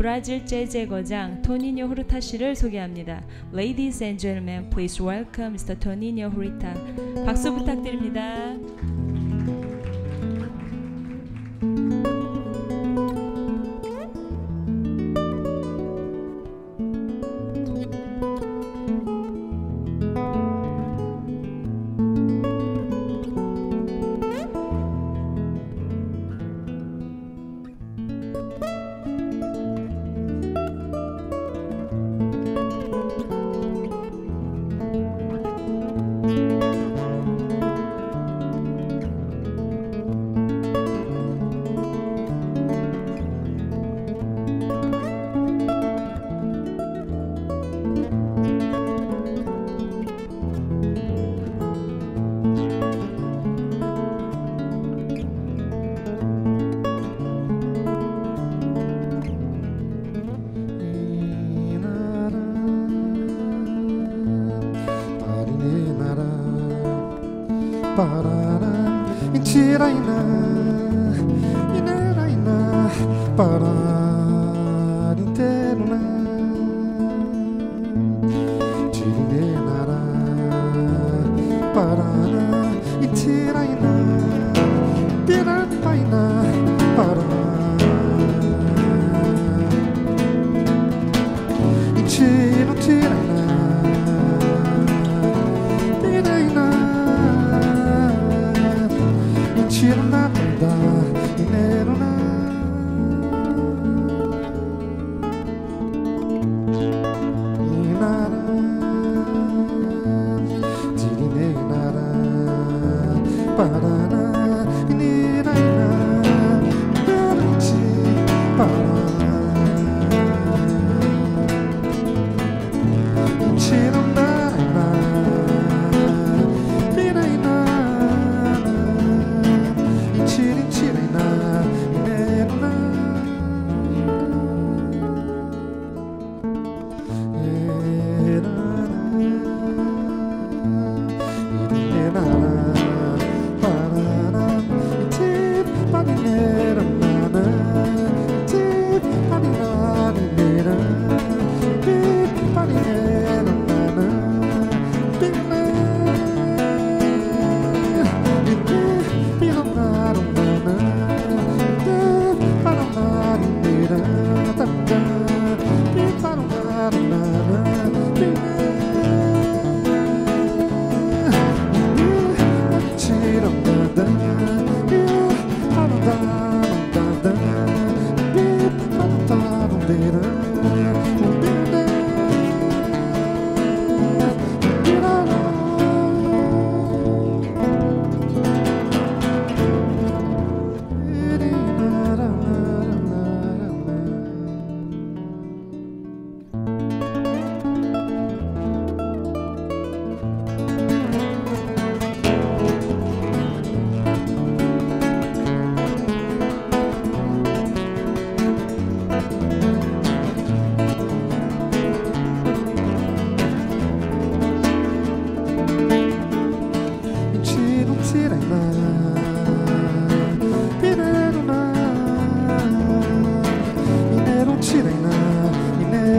브라질 재즈의 거장 토니뇨 후르타 씨를 소개합니다. Ladies and gentlemen, please welcome Mr. 토니뇨 후르타. 박수 부탁드립니다. ba da da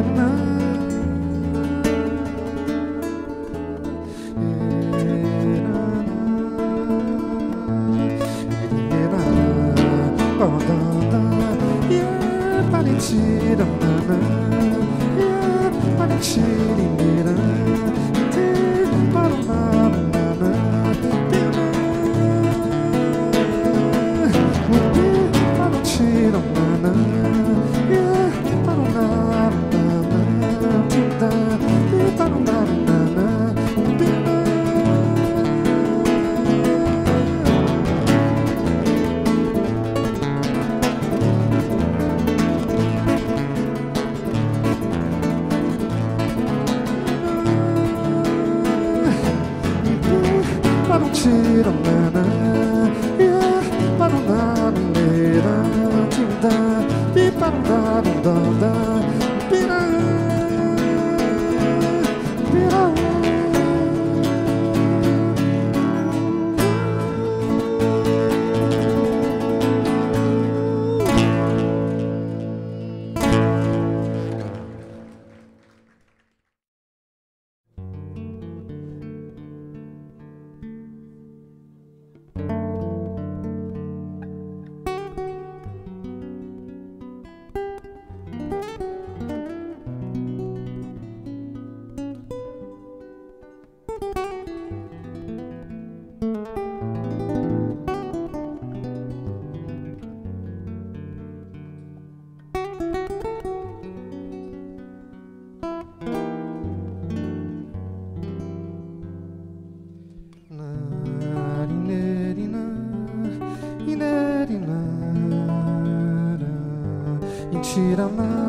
the. tira nada.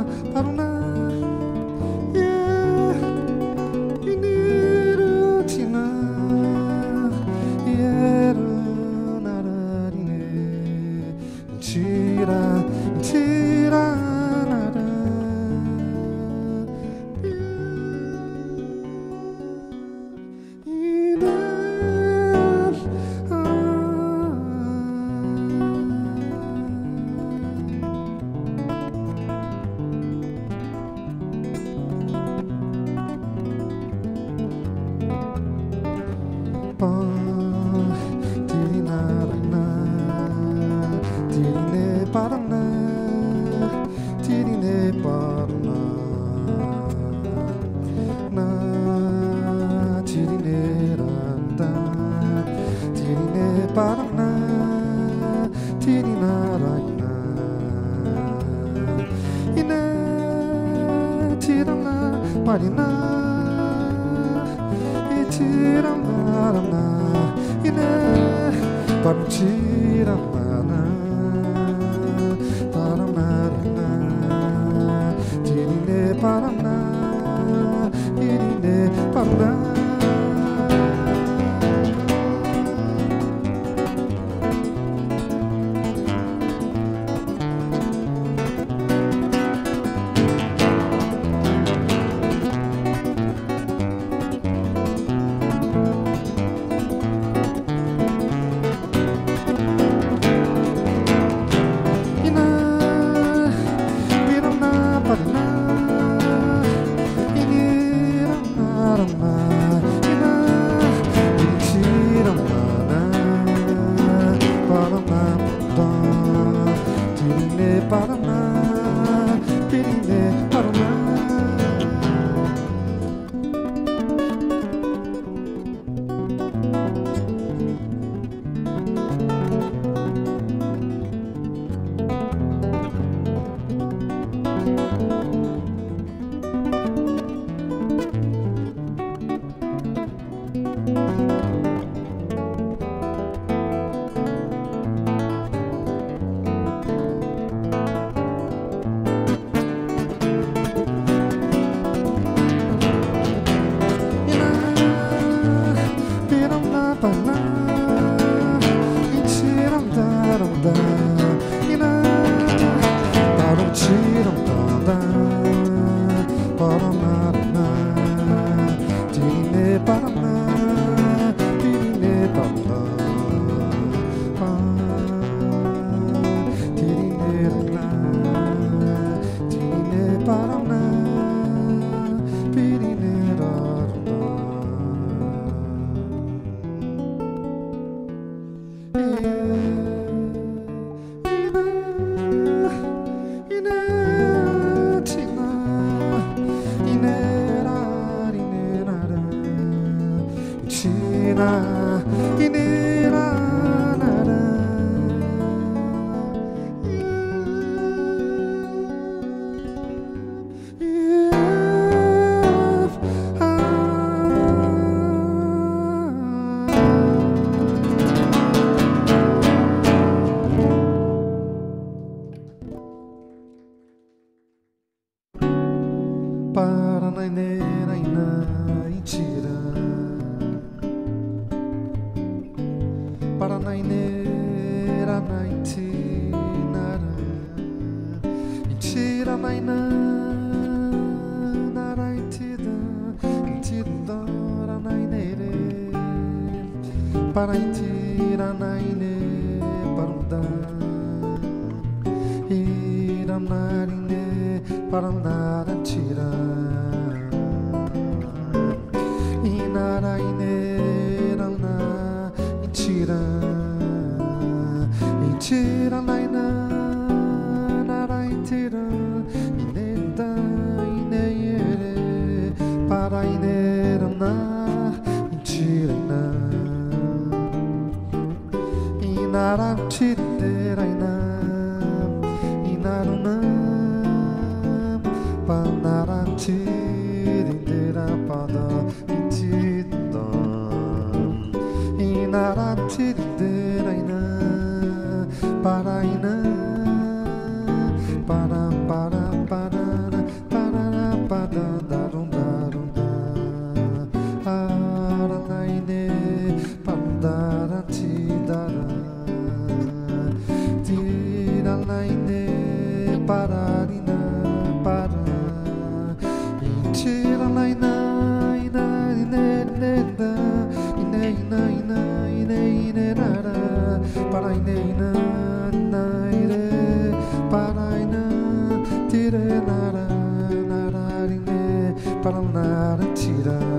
Nara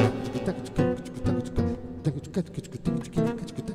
Так, так, так, так, так, так, так, так, так, так, так, так,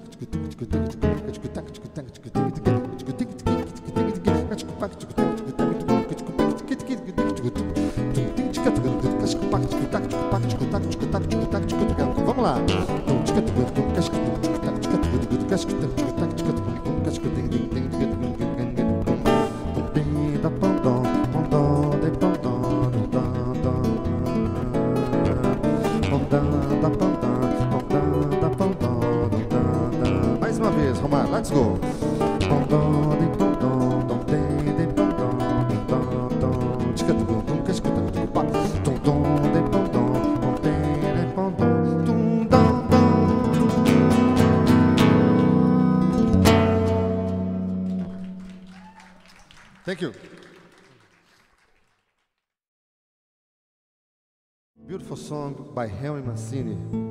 by Henry Mancini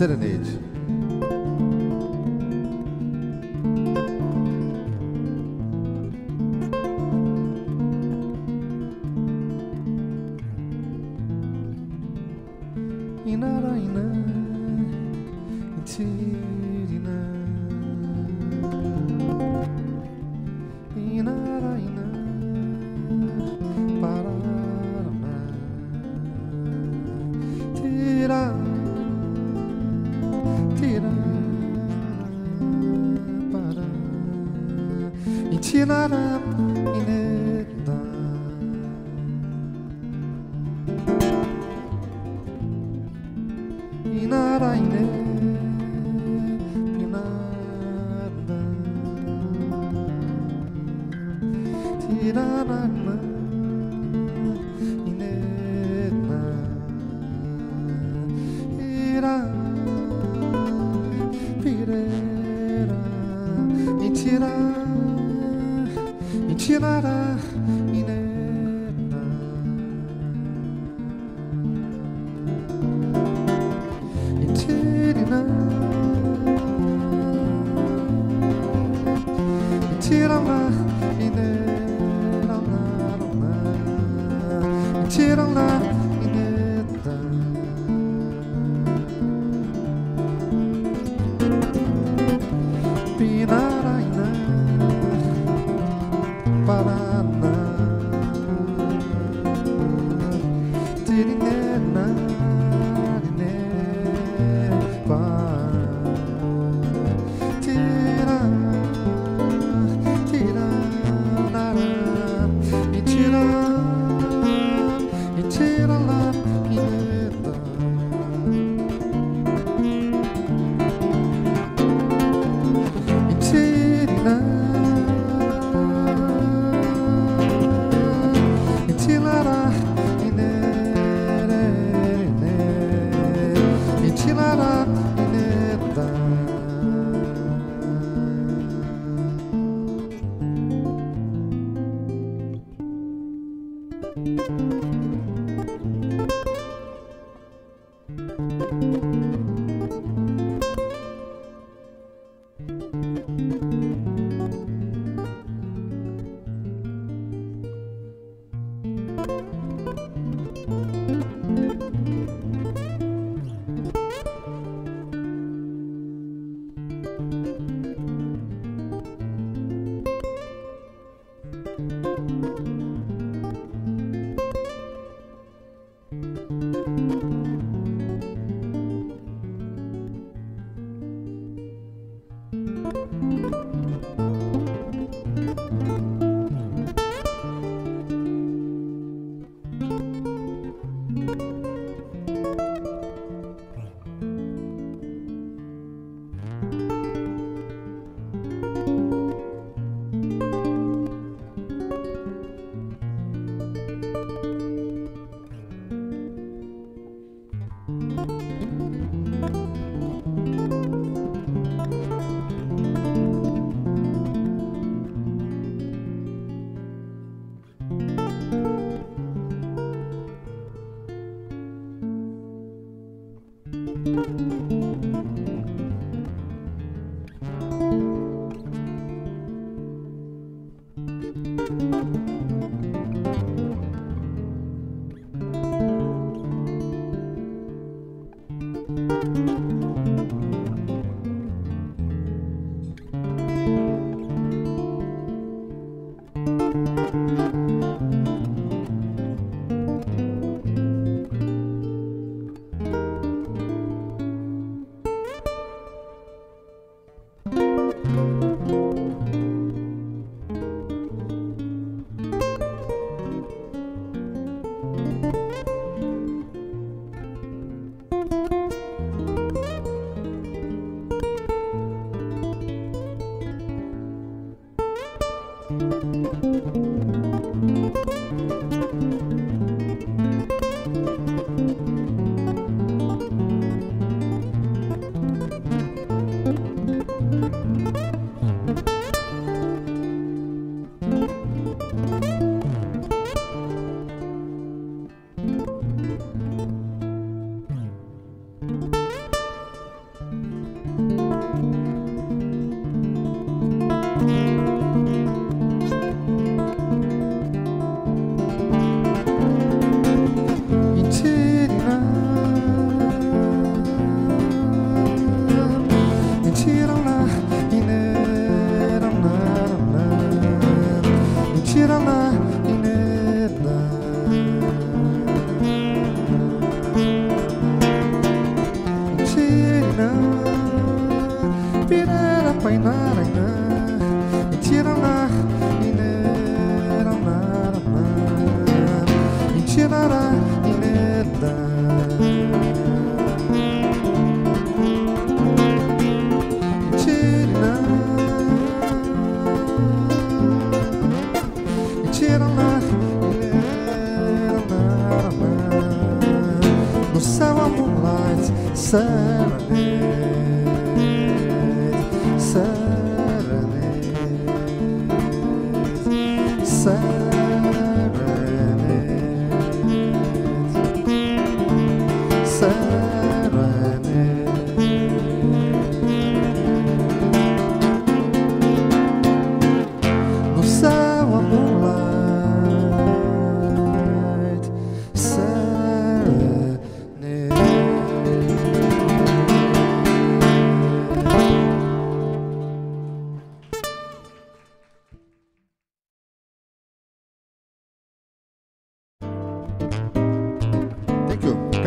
A cannot learn.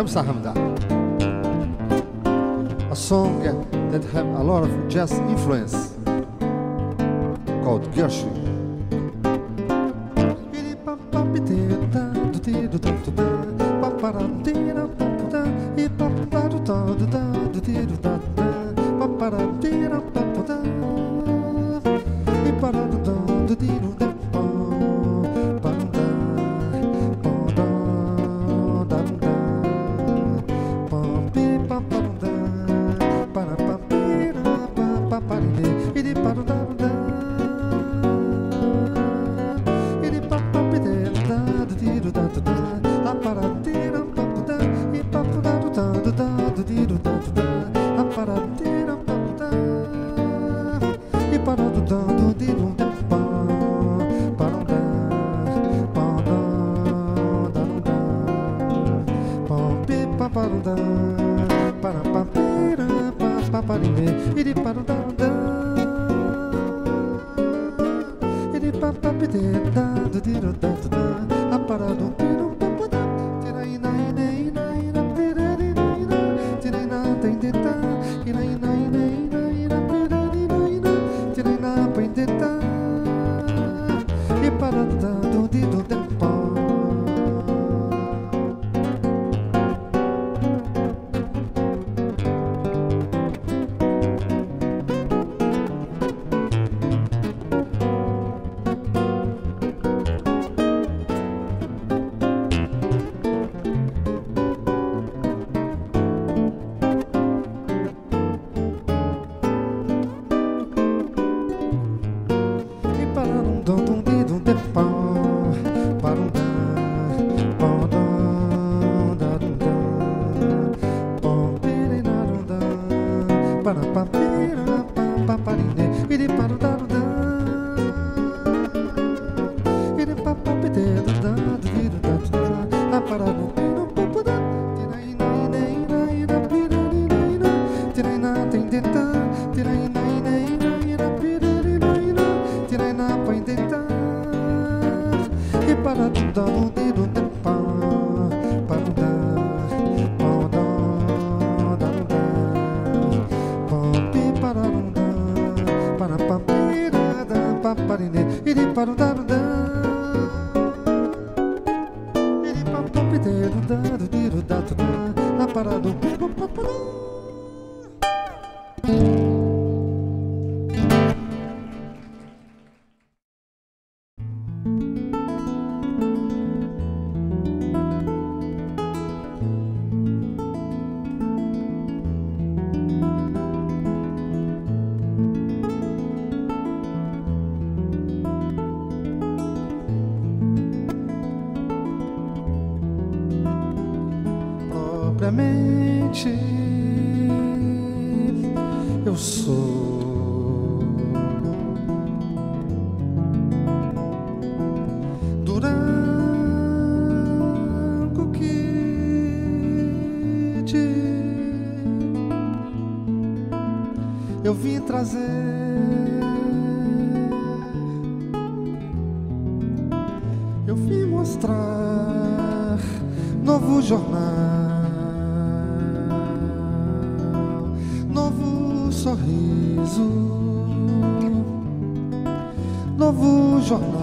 Hamza A song that have a lot of jazz influence called Gershwin. E para do tido, para para tira, para para tira, para para tira, para para tira, para tira, para tira, para tira, para tira. Trazer eu vim mostrar novo jornal sorriso, novo jornal,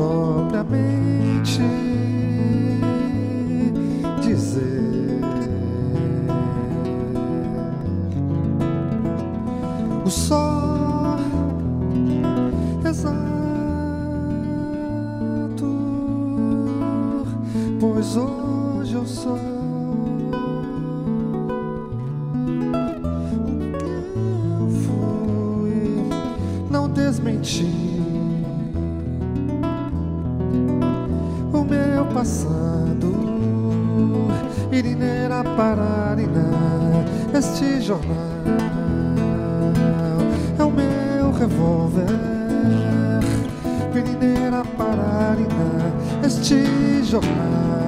Propriamente este jornal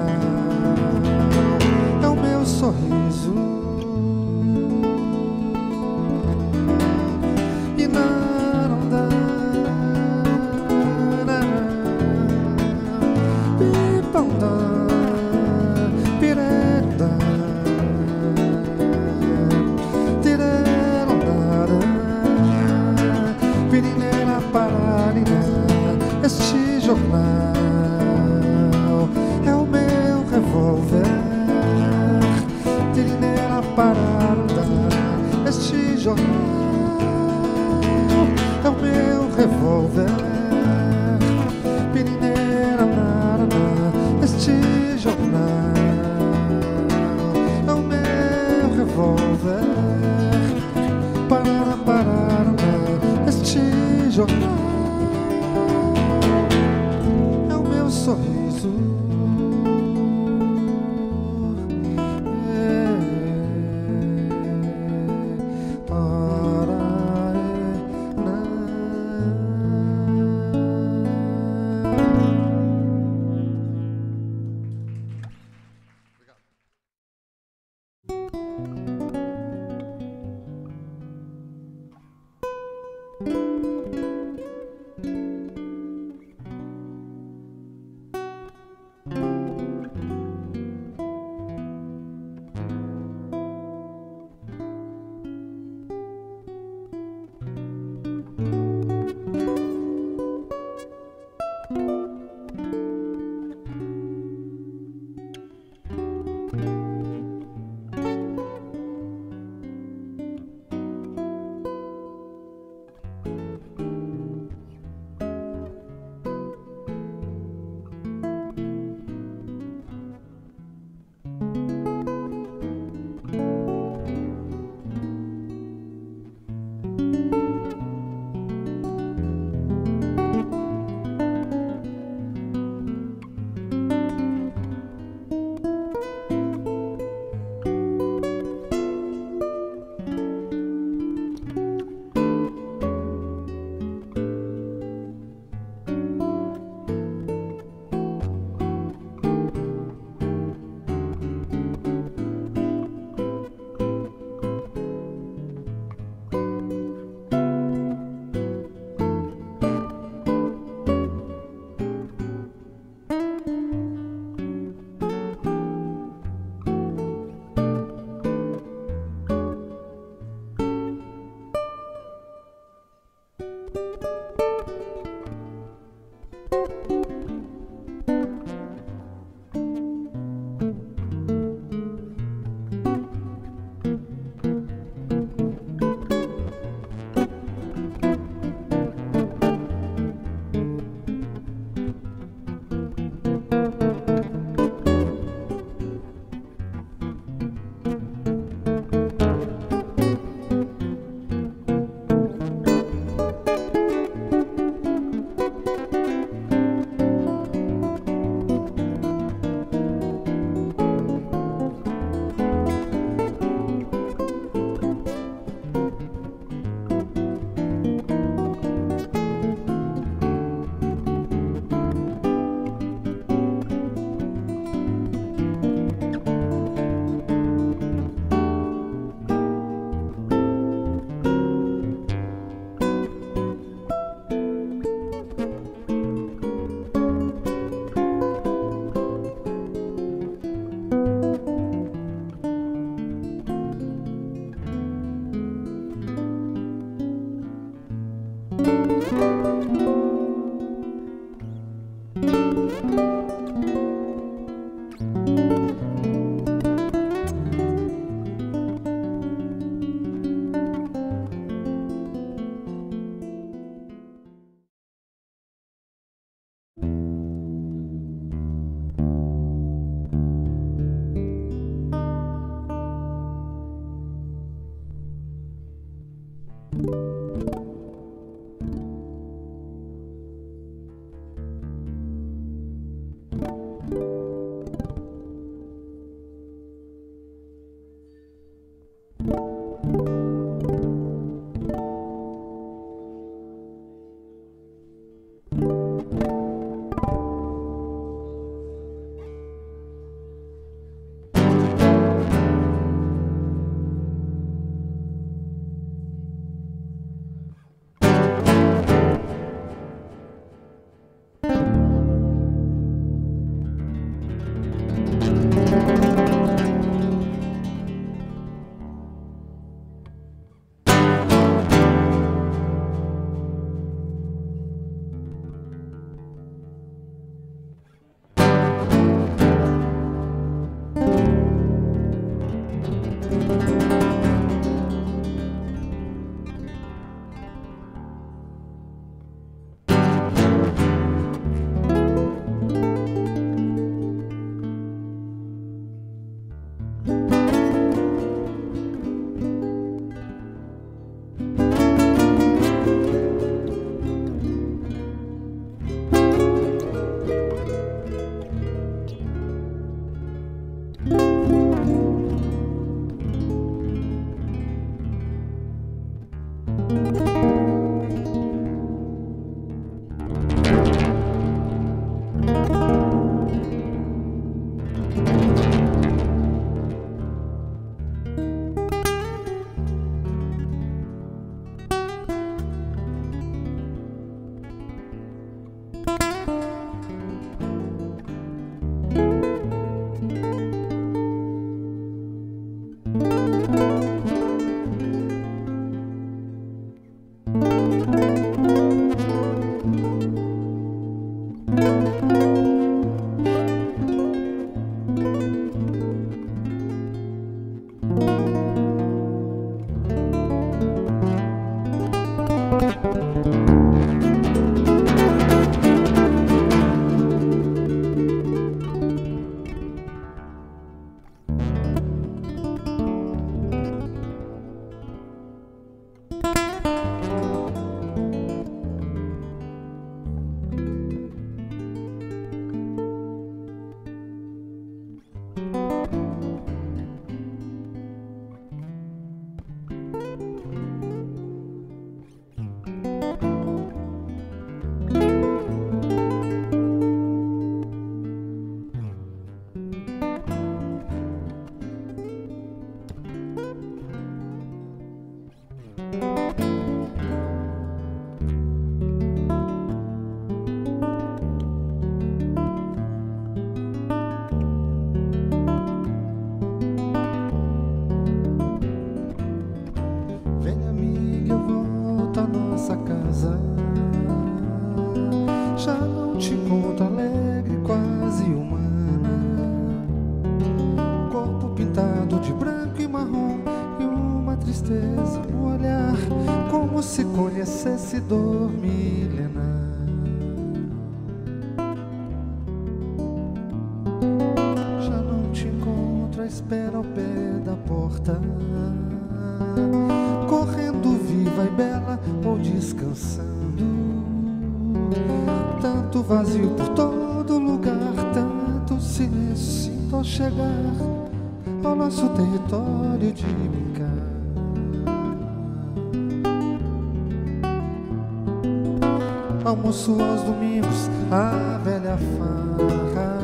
Almoço aos domingos, a velha farra.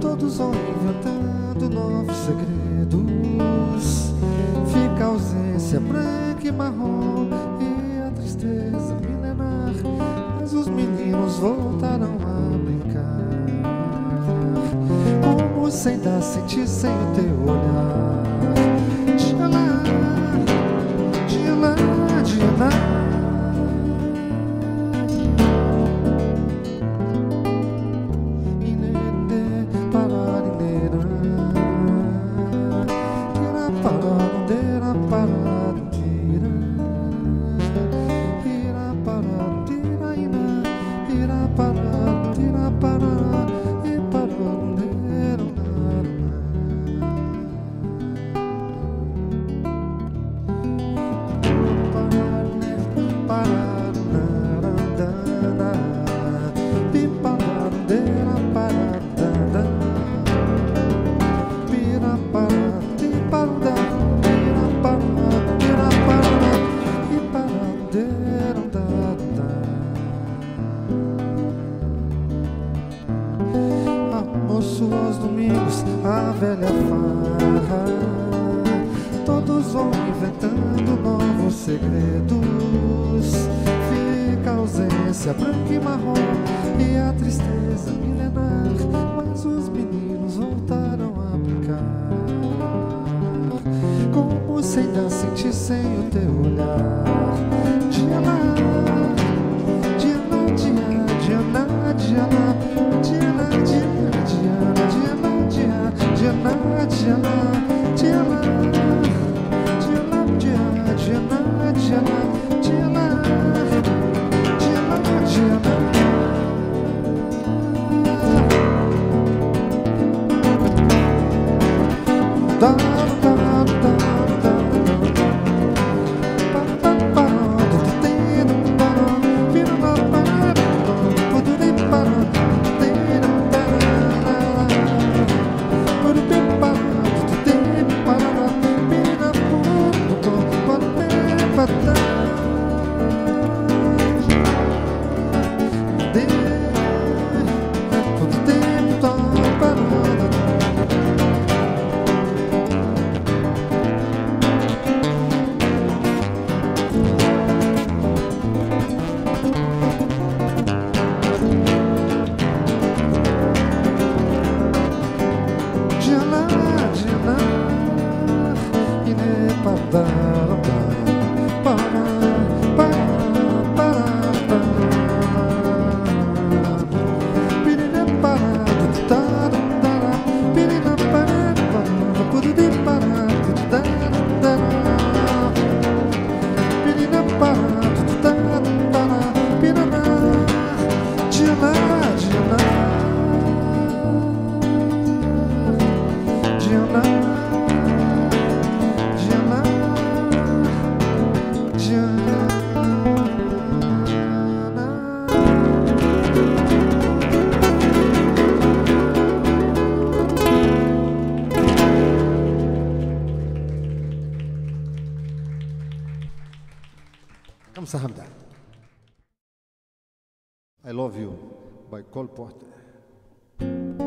Todos vão inventando novos segredos. Fica a ausência branca e marrom E a tristeza milenar. Mas os meninos voltarão a brincar. Como sem dar sentir sem o teu olhar. I love you by Cole Porter.